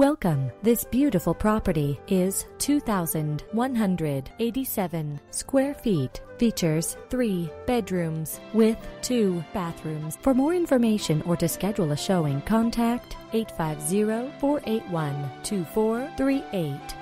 Welcome. This beautiful property is 2,187 square feet. Features three bedrooms with two bathrooms. For more information or to schedule a showing, contact 850 481 2438.